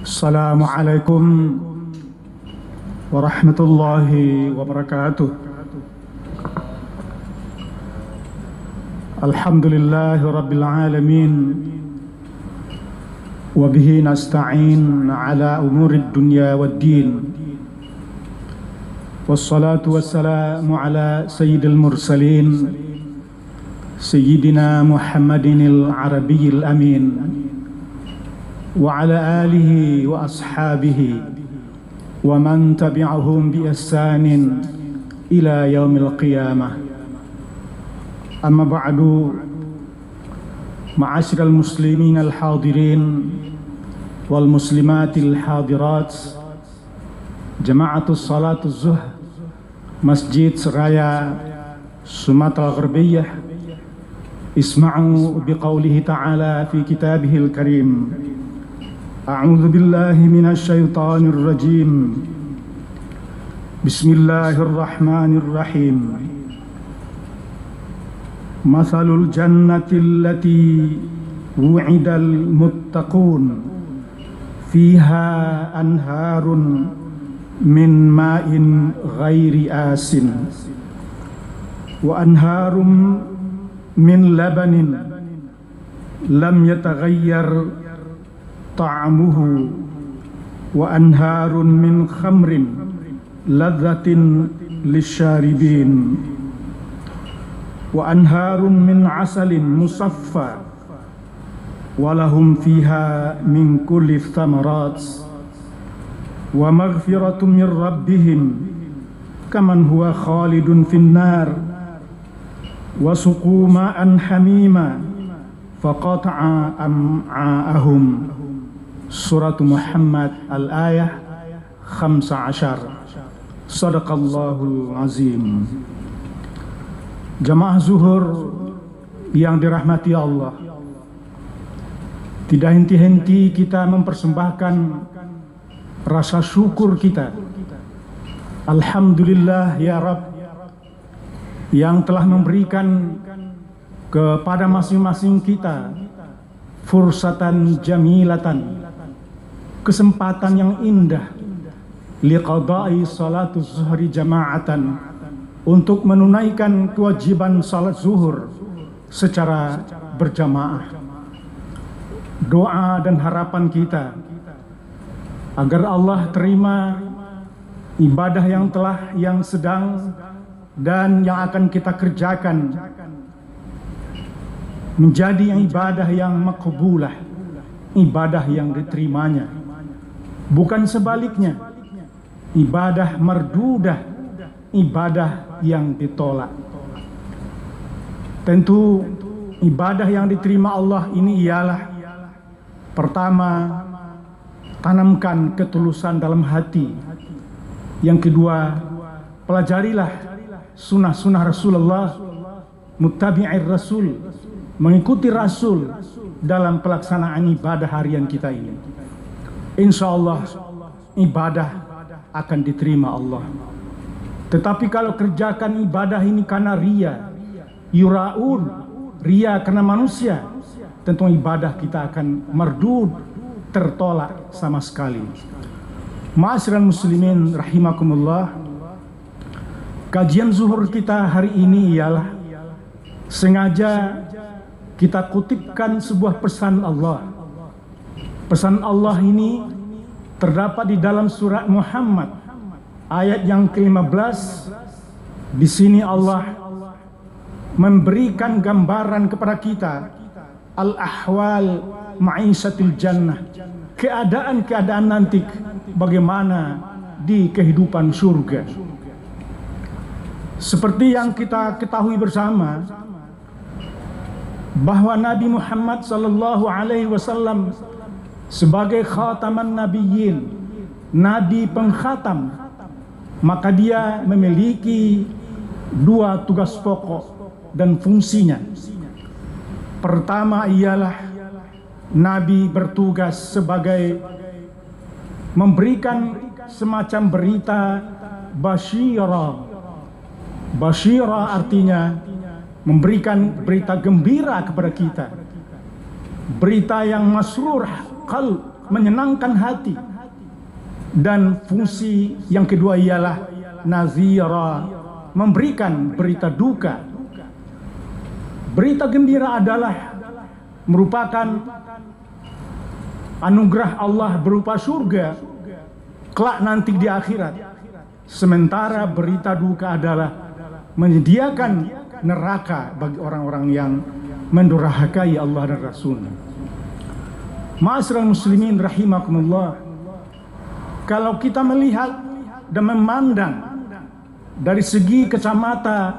السلام عليكم ورحمة الله وبركاته. الحمد لله رب العالمين وبه نستعين على أمور الدنيا والدين. والصلاة والسلام على سيد المرسلين سيدنا محمد العربي الأمين. وعلى آله وأصحابه ومن تبعهم بإحسان إلى يوم القيامة. أما بعد معاشر المسلمين الحاضرين والمسلمات الحاضرات جماعة الصلاة الظهر مسجد سرايا سمطرة الغربية اسمعوا بقوله تعالى في كتابه الكريم. أعوذ بالله من الشيطان الرجيم. بسم الله الرحمن الرحيم. مثل الجنة التي وعد المتقون. فيها أنهار من ماء غير آس وأنهار من لبن لم يتغير طعمه وأنهار من خمر لذة للشاربين وأنهار من عسل مصفى ولهم فيها من كل الثمرات ومغفرة من ربهم كمن هو خالد في النار وسقوا ماء حميما فقطع أمعاءهم Surat Muhammad al-ayah 15 Sadaqallahul azim. Jamaah zuhur yang dirahmati Allah Tidak henti-henti kita mempersembahkan rasa syukur kita. Alhamdulillah ya Rabb yang telah memberikan kepada masing-masing kita fursatan jamilatan. Kesempatan yang indah Liqadai salatu zuhri jama'atan untuk menunaikan kewajiban salat zuhur secara berjamaah. Doa dan harapan kita agar Allah terima ibadah yang telah yang sedang dan yang akan kita kerjakan menjadi ibadah yang makbulah, ibadah yang diterimanya. Bukan sebaliknya, ibadah merdudah, ibadah yang ditolak. Tentu ibadah yang diterima Allah ini ialah pertama tanamkan ketulusan dalam hati. Yang kedua, pelajarilah sunnah-sunnah Rasulullah, muttabi'ir Rasul, mengikuti Rasul dalam pelaksanaan ibadah harian kita ini. Insya Allah ibadah akan diterima Allah. Tetapi kalau kerjakan ibadah ini karena ria, yuraun, ria karena manusia, tentu ibadah kita akan merdud, tertolak sama sekali. Ma'asyiral muslimin rahimakumullah. Kajian zuhur kita hari ini ialah sengaja kita kutipkan sebuah pesan Allah. Pesan Allah ini terdapat di dalam surat Muhammad ayat yang ke-15 di sini Allah memberikan gambaran kepada kita al-ahwal ma'isyatil jannah keadaan-keadaan nanti bagaimana di kehidupan surga. Seperti yang kita ketahui bersama bahwa Nabi Muhammad sallallahu alaihi wasallam sebagai khataman nabiyyin nabi pengkhatam maka dia memiliki dua tugas pokok dan fungsinya. Pertama ialah Nabi bertugas sebagai memberikan semacam berita basyira. Basyira artinya memberikan berita gembira kepada kita. Berita yang masrur qalb menyenangkan hati. Dan fungsi yang kedua ialah nazira, memberikan berita duka. Berita gembira adalah merupakan anugerah Allah berupa surga kelak nanti di akhirat. Sementara berita duka adalah menyediakan neraka bagi orang-orang yang mendurhakai Allah dan Rasulnya. Ma'asyiral muslimin rahimakumullah. Kalau kita melihat dan memandang dari segi kacamata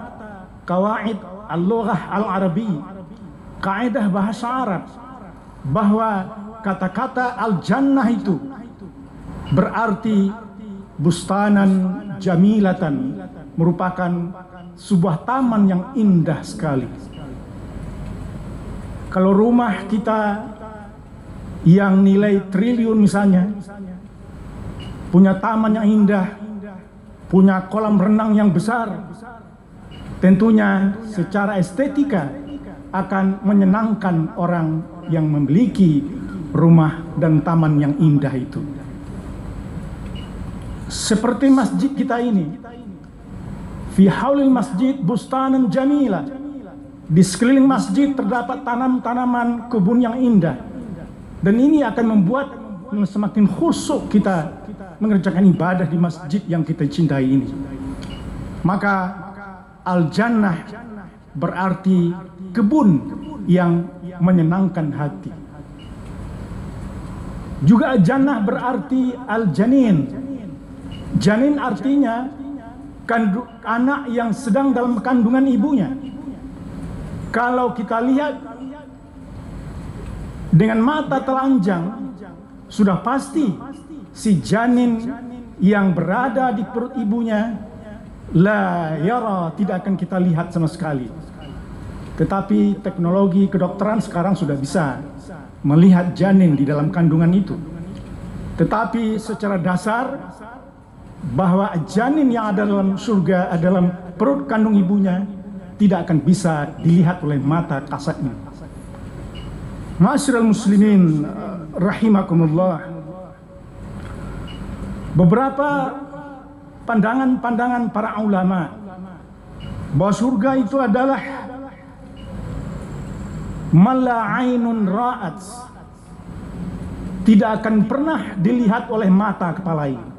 kawaid al-lughah al-arabi, kaidah bahasa Arab bahwa kata-kata al-jannah itu berarti bustanan jamilatan merupakan sebuah taman yang indah sekali. Kalau rumah kita yang nilai triliun misalnya, punya taman yang indah, punya kolam renang yang besar, tentunya secara estetika akan menyenangkan orang yang memiliki rumah dan taman yang indah itu. Seperti masjid kita ini, fi haulil masjid bustanan jamila. Di sekeliling masjid terdapat tanam-tanaman kebun yang indah. Dan ini akan membuat semakin khusyuk kita mengerjakan ibadah di masjid yang kita cintai ini. Maka al-jannah berarti kebun yang menyenangkan hati. Juga jannah berarti al-janin. Janin artinya anak yang sedang dalam kandungan ibunya. Kalau kita lihat dengan mata telanjang, sudah pasti si janin yang berada di perut ibunya la yara tidak akan kita lihat sama sekali. Tetapi teknologi kedokteran sekarang sudah bisa melihat janin di dalam kandungan itu. Tetapi secara dasar bahwa janin yang ada dalam surga dalam perut kandung ibunya tidak akan bisa dilihat oleh mata kasat ini. Masyarul muslimin rahimakumullah. Beberapa pandangan-pandangan para ulama bahwa surga itu adalah mala ainun ra'at tidak akan pernah dilihat oleh mata kepala ini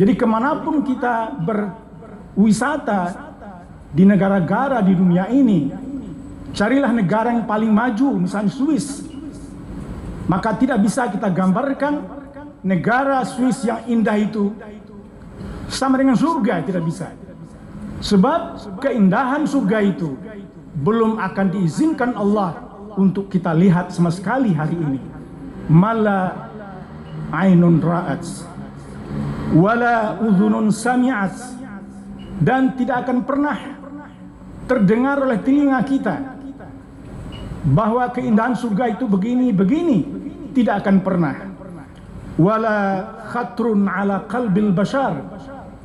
jadi ke mana pun kita berwisata di negara-negara di dunia ini, carilah negara yang paling maju, misalnya Swiss. Maka tidak bisa kita gambarkan negara Swiss yang indah itu sama dengan surga, tidak bisa. Sebab keindahan surga itu belum akan diizinkan Allah untuk kita lihat sama sekali hari ini. Mala ainun ra'at wala udhunun sami'at dan tidak akan pernah terdengar oleh telinga kita bahwa keindahan surga itu begini begini tidak akan pernah. Wala khatrun ala qalbil bashar.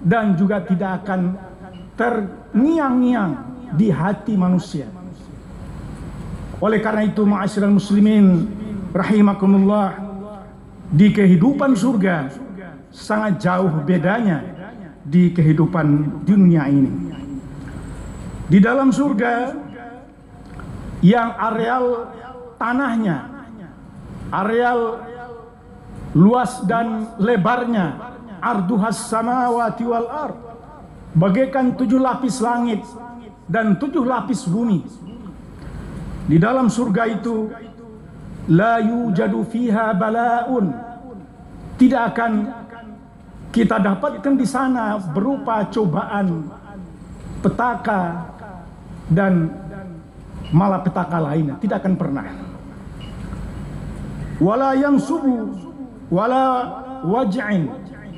Dan juga tidak akan terngiang-ngiang di hati manusia. Oleh karena itu ma'asyiral muslimin rahimakumullah di kehidupan surga sangat jauh bedanya di kehidupan dunia ini. Di dalam surga yang areal tanahnya, areal luas dan lebarnya, arduhas samawati wal ard, bagaikan tujuh lapis langit dan tujuh lapis bumi. Di dalam surga itu la yujadu fiha balaun tidak akan kita dapatkan di sana berupa cobaan, petaka, dan malah petaka lainnya. Tidak akan pernah. Wala yang subuh, wala waj'in.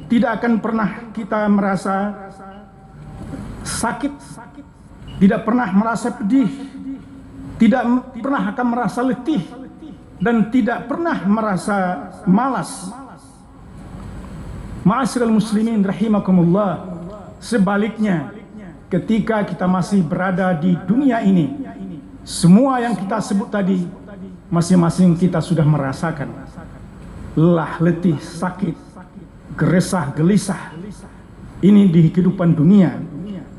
Tidak akan pernah kita merasa sakit, tidak pernah merasa pedih, tidak pernah akan merasa letih, dan tidak pernah merasa malas Ma'asyiral muslimin rahimakumullah. Sebaliknya, ketika kita masih berada di dunia ini, semua yang kita sebut tadi masing-masing kita sudah merasakan. lelah, letih, sakit, geresah, gelisah. Ini di kehidupan dunia.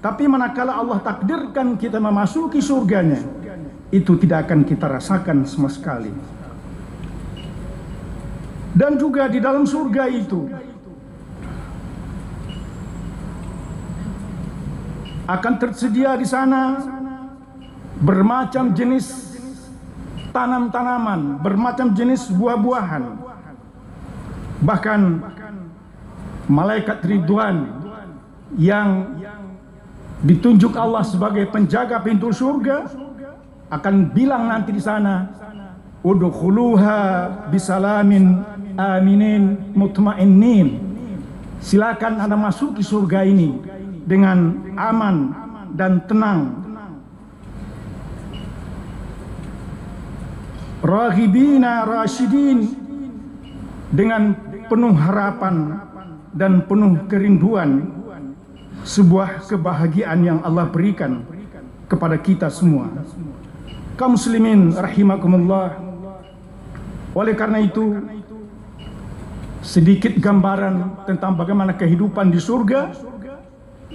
Tapi manakala Allah takdirkan kita memasuki surganya, itu tidak akan kita rasakan sama sekali. Dan juga di dalam surga itu akan tersedia di sana bermacam jenis tanam-tanaman, bermacam jenis buah-buahan. Bahkan malaikat Ridwan yang ditunjuk Allah sebagai penjaga pintu surga akan bilang nanti di sana udkhuluha bisalamin aminin mutmainnin silakan Anda masuk di surga ini dengan aman dan tenang raghibina rasyidin dengan penuh harapan dan penuh kerinduan. Sebuah kebahagiaan yang Allah berikan kepada kita semua. Kaum muslimin rahimakumullah. Oleh karena itu sedikit gambaran tentang bagaimana kehidupan di surga.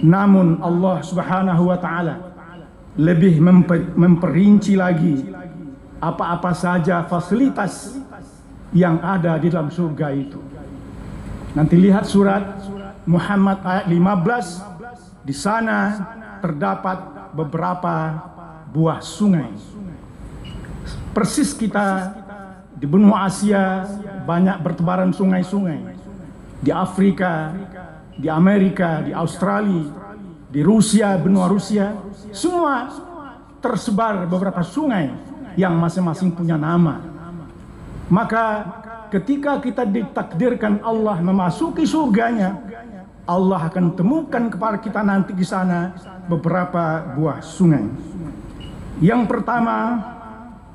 Namun Allah Subhanahu wa taala lebih memperinci lagi apa-apa saja fasilitas yang ada di dalam surga itu. Nanti lihat surat Muhammad ayat 15 di sana terdapat beberapa buah sungai. Persis kita di benua Asia banyak bertebaran sungai-sungai. Di Afrika, di Amerika, di Australia, di Rusia, benua Rusia, semua tersebar beberapa sungai yang masing-masing punya nama. Maka ketika kita ditakdirkan Allah memasuki surganya, Allah akan temukan kepada kita nanti di sana beberapa buah sungai. Yang pertama,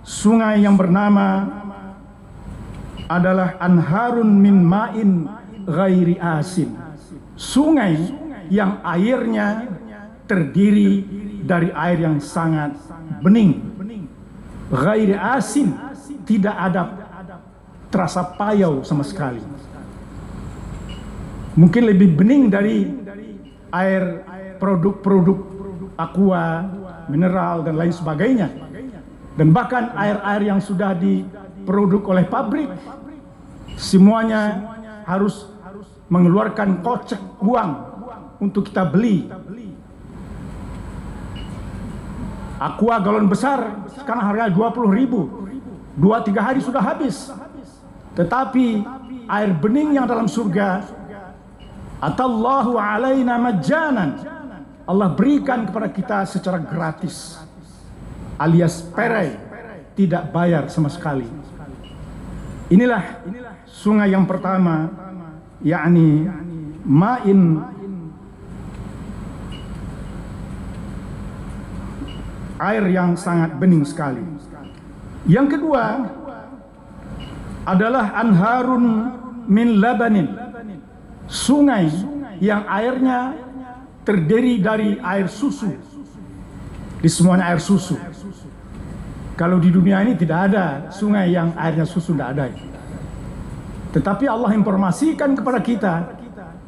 sungai yang bernama adalah anharun min ma'in ghairi asin. Sungai yang airnya terdiri dari air yang sangat bening ghairi asin tidak ada terasa payau sama sekali. Mungkin lebih bening dari air produk-produk aqua mineral dan lain sebagainya. Dan bahkan air-air yang sudah diproduk oleh pabrik semuanya harus mengeluarkan kocek uang untuk kita beli Aqua galon besar sekarang harga 20 ribu. Dua tiga hari sudah habis. Tetapi air bening yang dalam surga Atallahu alaina majanan. Allah berikan kepada kita secara gratis. Alias perai. Tidak bayar sama sekali. Inilah sungai yang pertama. yakni ma'in air yang sangat bening sekali. Yang kedua adalah anharun min labanin. Sungai yang airnya terdiri dari air susu. Di semuanya air susu. Kalau di dunia ini tidak ada sungai yang airnya susu tidak ada. Tetapi Allah informasikan kepada kita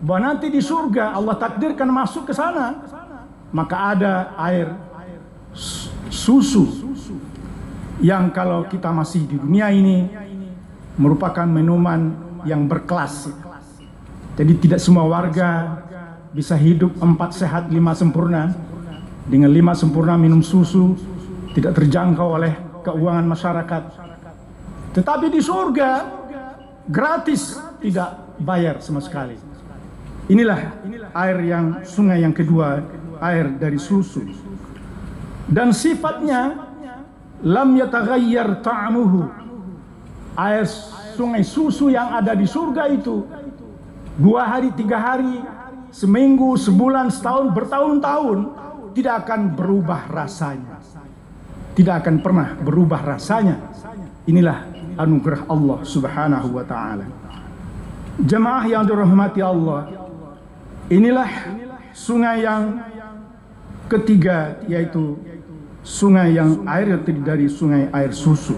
bahwa nanti di surga Allah takdirkan masuk ke sana maka ada air susu yang kalau kita masih di dunia ini merupakan minuman yang berkelas. Jadi tidak semua warga bisa hidup empat sehat lima sempurna dengan lima sempurna minum susu tidak terjangkau oleh keuangan masyarakat. Tetapi di surga gratis tidak bayar sama sekali. Inilah air yang sungai yang kedua, air dari susu dan sifatnya lam yataghayyar ta'amuhu. Air sungai susu yang ada di surga itu dua hari tiga hari seminggu sebulan setahun bertahun-tahun tidak akan berubah rasanya. Tidak akan pernah berubah rasanya. Inilah anugerah Allah subhanahu wa ta'ala. Jemaah yang dirahmati Allah inilah sungai yang ketiga yaitu sungai yang air terdiri dari sungai air susu.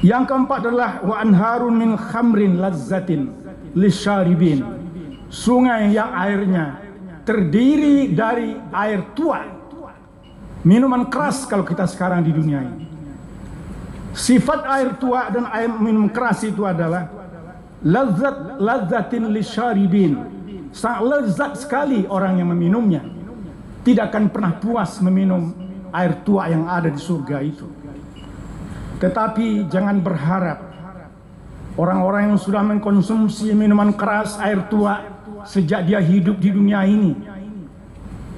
Yang keempat adalah wa anharun min khamrin lazzatin lisyaribin. Sungai yang airnya terdiri dari air tua. Minuman keras kalau kita sekarang di dunia ini. Sifat air tua dan air minum keras itu adalah lazat lazzatin lisyaribin. Sangat lezat sekali orang yang meminumnya. Tidak akan pernah puas meminum air tua yang ada di surga itu. Tetapi jangan berharap orang-orang yang sudah mengkonsumsi minuman keras air tua sejak dia hidup di dunia ini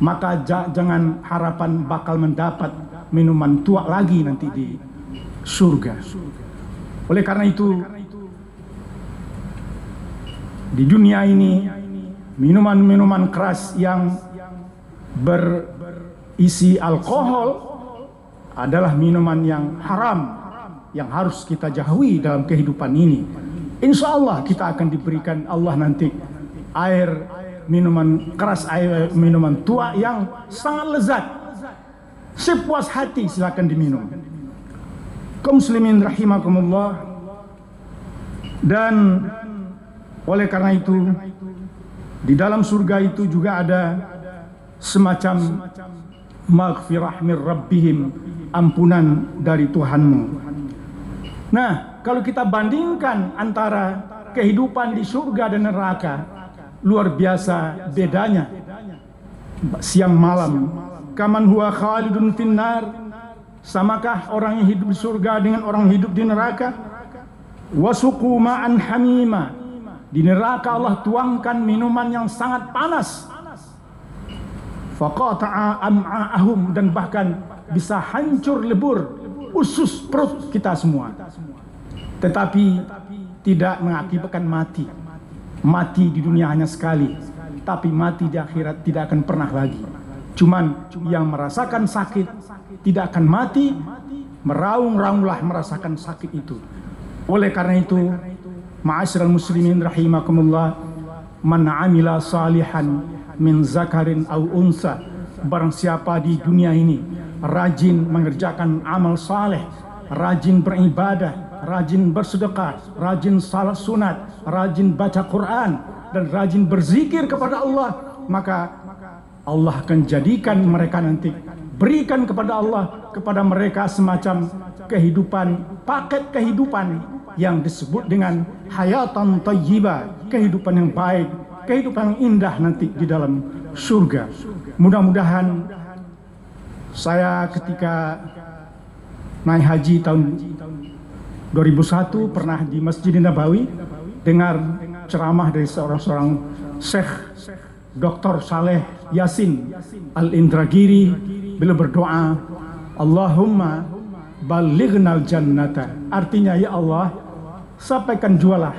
maka jangan harapan bakal mendapat minuman tua lagi nanti di surga. Oleh karena itu di dunia ini minuman-minuman keras yang berisi alkohol adalah minuman yang haram yang harus kita jauhi dalam kehidupan ini. Insya Allah kita akan diberikan Allah nanti air minuman keras air minuman tua yang sangat lezat. Sepuas hati silakan diminum. Kaum muslimin rahimakumullah dan oleh karena itu di dalam surga itu juga ada semacam maghfirah mir rabbihim ampunan dari Tuhanmu Nah, kalau kita bandingkan antara kehidupan di surga dan neraka, luar biasa bedanya. Siang malam, kaman huwa khalidun finnar, samakah orang yang hidup di surga dengan orang hidup di neraka? Wasuku ma'an hamima. Di neraka Allah tuangkan minuman yang sangat panas. Faqata'a am'a'ahum dan bahkan bisa hancur lebur usus perut kita semua. Tetapi tidak mengakibatkan mati. Mati di dunia hanya sekali, tapi mati di akhirat tidak akan pernah lagi. Cuman yang merasakan sakit tidak akan mati, meraung-raunglah merasakan sakit itu. Oleh karena itu, ma'asyiral muslimin rahimakumullah, man amila salihan min zakarin au unsa, barang siapa di dunia ini rajin mengerjakan amal saleh, rajin beribadah, rajin bersedekah, rajin salat sunat, rajin baca Quran dan rajin berzikir kepada Allah, maka Allah akan jadikan mereka nanti berikan kepada Allah kepada mereka semacam kehidupan paket kehidupan yang disebut dengan hayatan thayyibah, kehidupan yang baik, kehidupan yang indah nanti di dalam surga. Mudah-mudahan saya ketika naik haji tahun 2001 pernah di Masjid Nabawi dengar ceramah dari seorang-seorang Syekh Dr. Saleh Yasin Al-Indragiri beliau berdoa Allahumma balighnal jannata artinya ya Allah sampaikan jualah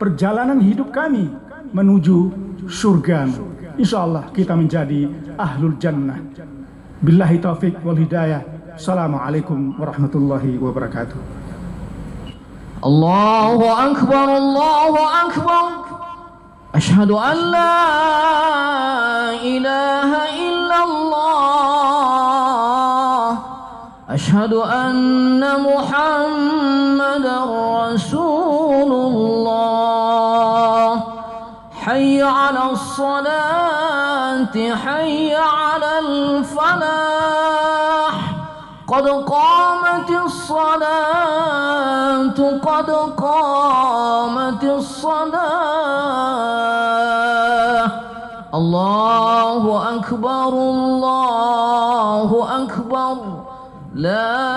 perjalanan hidup kami menuju surga Insya Allah kita menjadi ahlul jannah Billahi taufik wal hidayah. Assalamualaikum warahmatullahi wabarakatuh. Allahu akbar Allahu akbar. Ashhadu an la ilaha illallah. Ashhadu anna Muhammadar Rasulullah. 'Ala الصلاة حي على الفلاح. قد قامت الصلاة قد قامت الصلاة. الله أكبر الله أكبر. لا